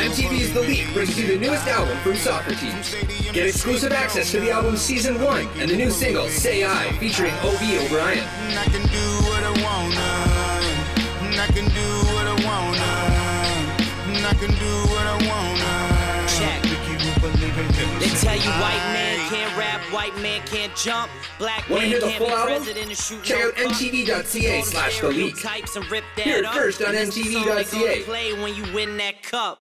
MTV's The Leak brings you the newest album from Saukrates. Get exclusive access to the album Season 1 and the new single, Say I, featuring O.B. O'Brien. I can do what I wanna. I can do what I wanna. I can do what I wanna. Check. They tell you white man can't rap, white man can't jump, black Want to man hear the can't full be album? president and shoot Check no out mtv.ca slash The leak. Here first on MTV.ca. Play when you win that cup.